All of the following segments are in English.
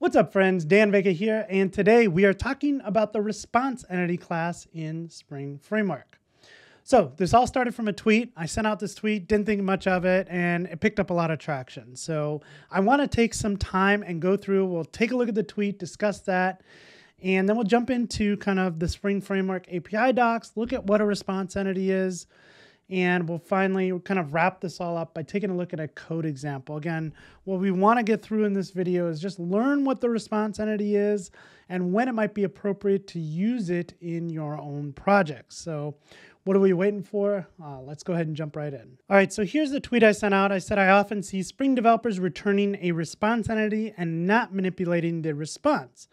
What's up, friends? Dan Vega here, and today we are talking about the response entity class in Spring Framework. So, this all started from a tweet. I sent out this tweet, didn't think much of it, and it picked up a lot of traction. So, I want to take some time and go through. We'll take a look at the tweet, discuss that, and then we'll jump into kind of the Spring Framework API docs, look at what a response entity is, and we'll finally kind of wrap this all up by taking a look at a code example. Again, what we want to get through in this video is just learn what the response entity is and when it might be appropriate to use it in your own projects. So what are we waiting for? Uh, let's go ahead and jump right in. All right, so here's the tweet I sent out. I said I often see Spring developers returning a response entity and not manipulating the response.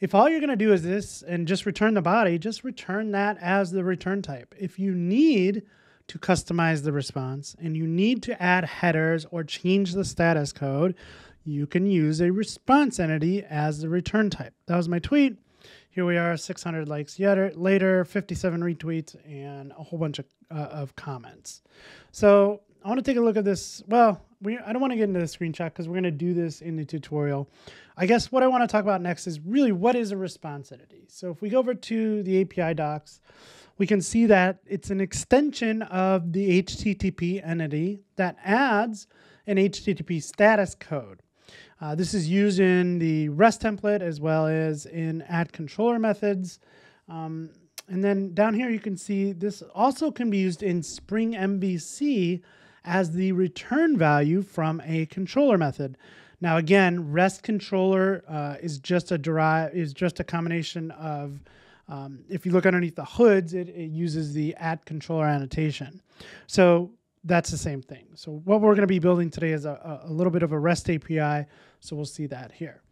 If all you're going to do is this and just return the body, just return that as the return type. If you need to customize the response and you need to add headers or change the status code, you can use a response entity as the return type. That was my tweet. Here we are, 600 likes later, 57 retweets, and a whole bunch of, uh, of comments. So I want to take a look at this. Well, we, I don't want to get into the screenshot because we're going to do this in the tutorial. I guess what I want to talk about next is really what is a response entity. So if we go over to the API docs, we can see that it's an extension of the HTTP entity that adds an HTTP status code. Uh, this is used in the REST template as well as in at controller methods. Um, and then down here you can see this also can be used in Spring MVC as the return value from a controller method. Now again, REST controller uh, is just a derive is just a combination of um, if you look underneath the hoods, it, it uses the at controller annotation. So that's the same thing. So what we're going to be building today is a, a little bit of a REST API. So we'll see that here.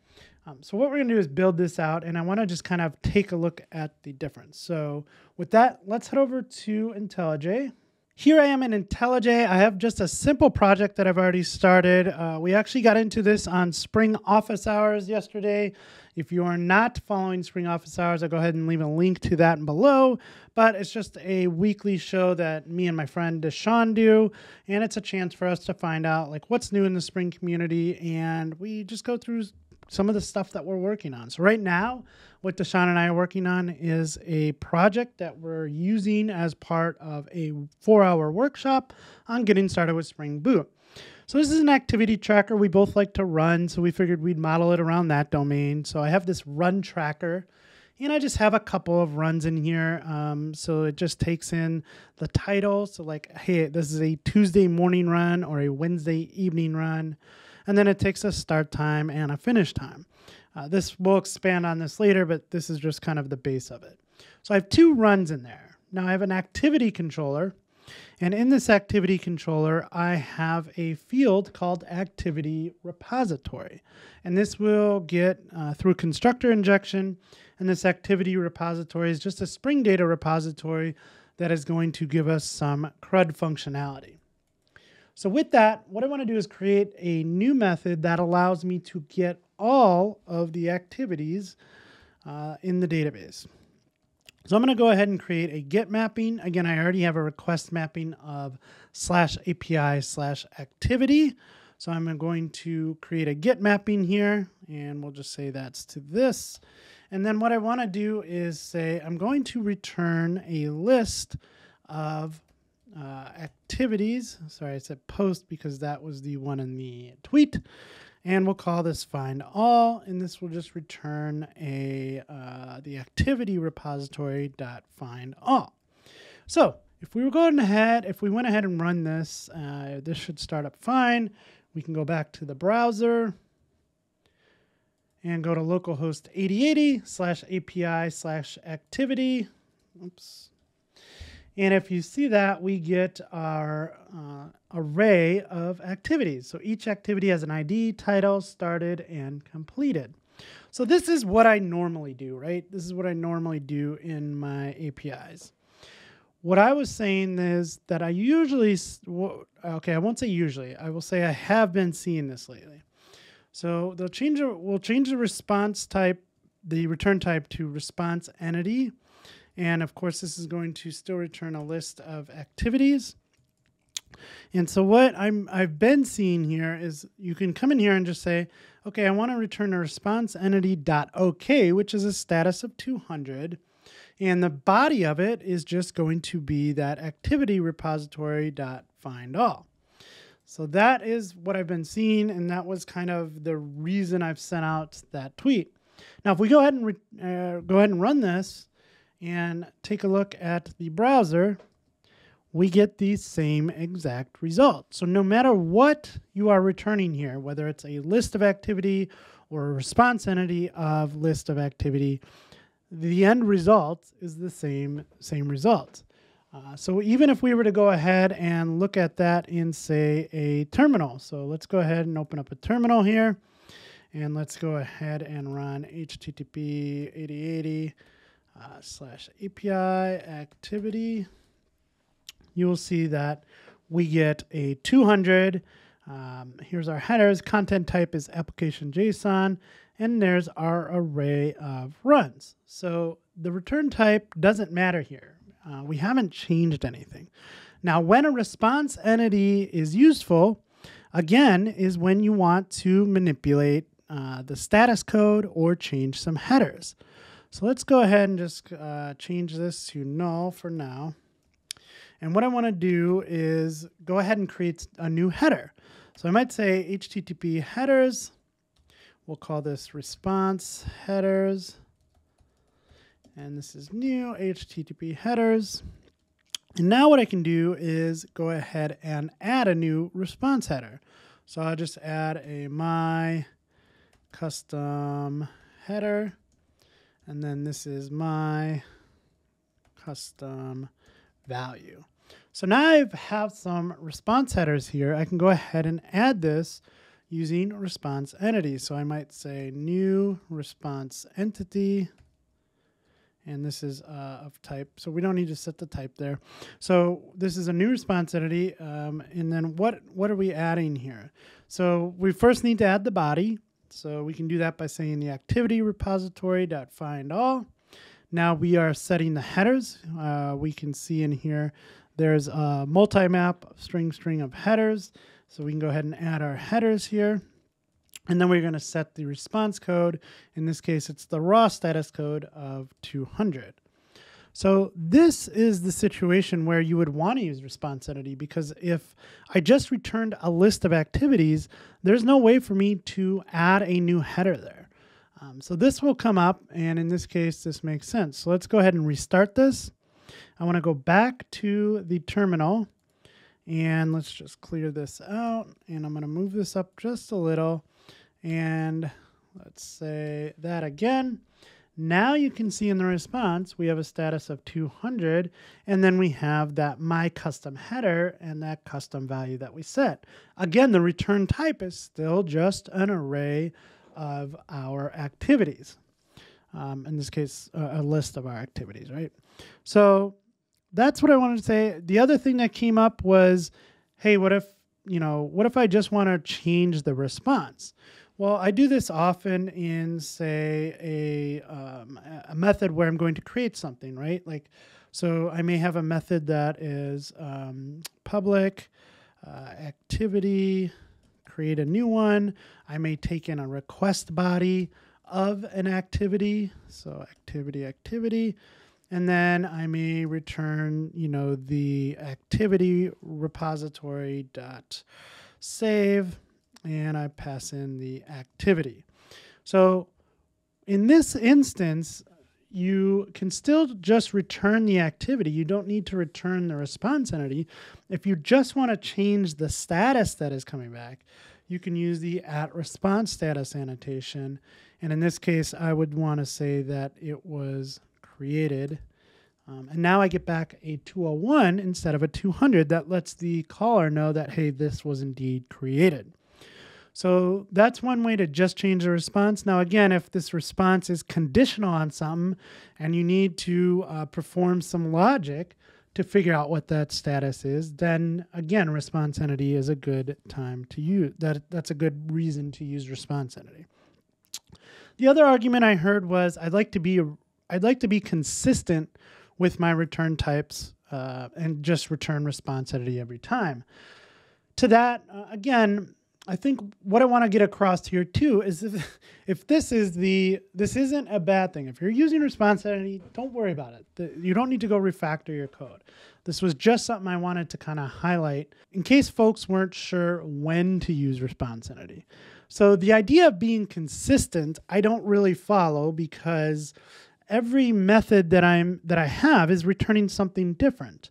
Um, so what we're going to do is build this out, and I want to just kind of take a look at the difference. So with that, let's head over to IntelliJ. Here I am in IntelliJ. I have just a simple project that I've already started. Uh, we actually got into this on Spring Office Hours yesterday. If you are not following Spring Office Hours, I'll go ahead and leave a link to that below. But it's just a weekly show that me and my friend DaShaun do, and it's a chance for us to find out like what's new in the Spring community, and we just go through some of the stuff that we're working on. So right now, what DaShaun and I are working on is a project that we're using as part of a four-hour workshop on getting started with Spring Boot. So this is an activity tracker we both like to run, so we figured we'd model it around that domain. So I have this run tracker, and I just have a couple of runs in here. Um, so it just takes in the title. So like, hey, this is a Tuesday morning run or a Wednesday evening run. And then it takes a start time and a finish time. Uh, this will expand on this later, but this is just kind of the base of it. So I have two runs in there. Now I have an activity controller and in this activity controller, I have a field called activity repository. And this will get uh, through constructor injection. And this activity repository is just a Spring Data repository that is going to give us some CRUD functionality. So with that, what I want to do is create a new method that allows me to get all of the activities uh, in the database. So I'm going to go ahead and create a get mapping. Again, I already have a request mapping of slash API slash activity. So I'm going to create a get mapping here, and we'll just say that's to this. And then what I want to do is say I'm going to return a list of uh, activities. Sorry, I said post because that was the one in the tweet. And we'll call this find all, and this will just return a uh, the activity repository dot find all. So if we were going ahead, if we went ahead and run this, uh, this should start up fine. We can go back to the browser and go to localhost 8080 slash API slash activity. Oops. And if you see that, we get our uh, array of activities. So each activity has an ID, title, started, and completed. So this is what I normally do, right? This is what I normally do in my APIs. What I was saying is that I usually, okay, I won't say usually. I will say I have been seeing this lately. So they'll change, we'll change the response type, the return type to response entity and of course, this is going to still return a list of activities. And so what I'm I've been seeing here is you can come in here and just say, okay, I want to return a response entity .ok, which is a status of 200. And the body of it is just going to be that activity repository dot find all. So that is what I've been seeing, and that was kind of the reason I've sent out that tweet. Now, if we go ahead and uh, go ahead and run this and take a look at the browser, we get the same exact result. So no matter what you are returning here, whether it's a list of activity or a response entity of list of activity, the end result is the same same result. Uh, so even if we were to go ahead and look at that in, say, a terminal. So let's go ahead and open up a terminal here. And let's go ahead and run HTTP 8080 uh, slash API activity. You will see that we get a 200. Um, here's our headers. Content type is application JSON. And there's our array of runs. So the return type doesn't matter here uh, we haven't changed anything. Now, when a response entity is useful, again, is when you want to manipulate uh, the status code or change some headers. So let's go ahead and just uh, change this to null for now. And what I want to do is go ahead and create a new header. So I might say HTTP headers. We'll call this response headers. And this is new HTTP headers. And now what I can do is go ahead and add a new response header. So I'll just add a my custom header. And then this is my custom value. So now I have some response headers here. I can go ahead and add this using response entity. So I might say new response entity and this is uh, of type. So we don't need to set the type there. So this is a new response entity. Um, and then what, what are we adding here? So we first need to add the body. So we can do that by saying the activity repository dot find all. Now we are setting the headers. Uh, we can see in here there's a multi-map string string of headers. So we can go ahead and add our headers here. And then we're going to set the response code. In this case, it's the raw status code of 200. So this is the situation where you would want to use response entity because if I just returned a list of activities, there's no way for me to add a new header there. Um, so this will come up, and in this case, this makes sense. So let's go ahead and restart this. I want to go back to the terminal, and let's just clear this out, and I'm going to move this up just a little. And let's say that again. Now you can see in the response, we have a status of 200, and then we have that my custom header and that custom value that we set. Again, the return type is still just an array of our activities. Um, in this case, a, a list of our activities, right? So that's what I wanted to say. The other thing that came up was, hey, what if, you know, what if I just want to change the response? Well, I do this often in, say, a, um, a method where I'm going to create something, right? Like, so I may have a method that is um, public uh, activity, create a new one. I may take in a request body of an activity, so activity, activity, and then I may return, you know, the activity repository dot save and I pass in the activity. So in this instance, you can still just return the activity. You don't need to return the response entity. If you just want to change the status that is coming back, you can use the at response status annotation. And in this case, I would want to say that it was created. Um, and now I get back a 201 instead of a 200 that lets the caller know that, hey, this was indeed created. So that's one way to just change the response. Now, again, if this response is conditional on something and you need to uh, perform some logic to figure out what that status is, then again, response entity is a good time to use. That that's a good reason to use response entity. The other argument I heard was I'd like to be I'd like to be consistent with my return types uh, and just return response entity every time. To that, uh, again, I think what I want to get across here too is if, if this is the this isn't a bad thing. If you're using response entity, don't worry about it. The, you don't need to go refactor your code. This was just something I wanted to kind of highlight in case folks weren't sure when to use response entity. So the idea of being consistent, I don't really follow because every method that I'm that I have is returning something different.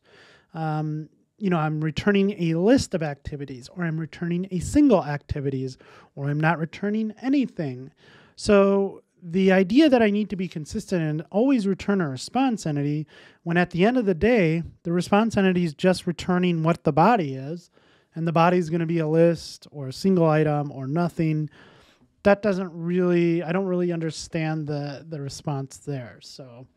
Um, you know, I'm returning a list of activities, or I'm returning a single activities, or I'm not returning anything. So the idea that I need to be consistent and always return a response entity, when at the end of the day, the response entity is just returning what the body is, and the body is going to be a list or a single item or nothing. That doesn't really, I don't really understand the the response there. So,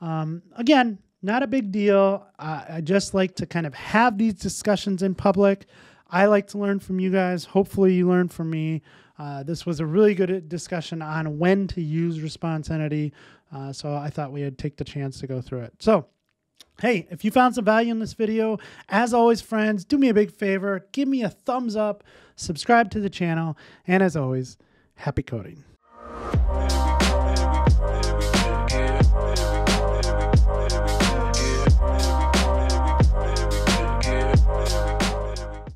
um, again, not a big deal. I, just like to kind of have these discussions in public. I like to learn from you guys. Hopefully, you learn from me. Uh, this was a really good discussion on when to use response entity. Uh, so I thought we would take the chance to go through it. So, hey, if you found some value in this video, as always, friends, do me a big favor. Give me a thumbs up, subscribe to the channel, and as always, happy coding.